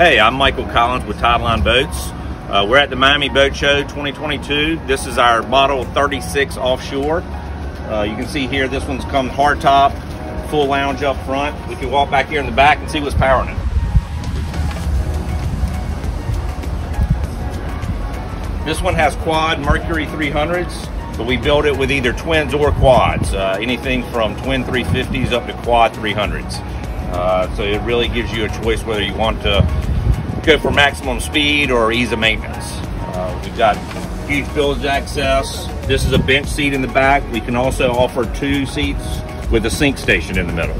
Hey, I'm Michael Collins with Tideline Boats. Uh, we're at the Miami Boat Show 2022. This is our Model 36 offshore. Uh, you can see here this one's come hardtop, full lounge up front. We can walk back here in the back and see what's powering it. This one has quad Mercury 300s, but we build it with either twins or quads. Uh, anything from twin 350s up to quad 300s. Uh, so it really gives you a choice whether you want to for maximum speed or ease of maintenance. Uh, we've got huge bilge access. This is a bench seat in the back. We can also offer two seats with a sink station in the middle.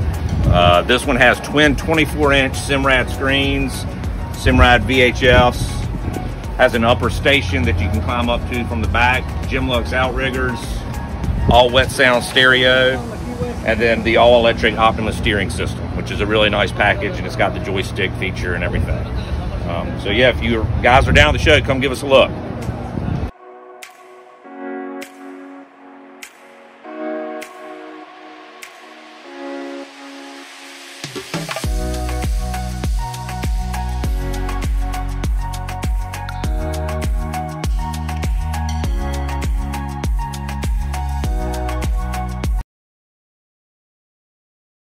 Uh, this one has twin 24 inch Simrad screens, Simrad VHFs, has an upper station that you can climb up to from the back, Gemlux outriggers, all wet sound stereo, and then the all electric Optimus steering system, which is a really nice package and it's got the joystick feature and everything. Um, so yeah, if you guys are down the show, come give us a look.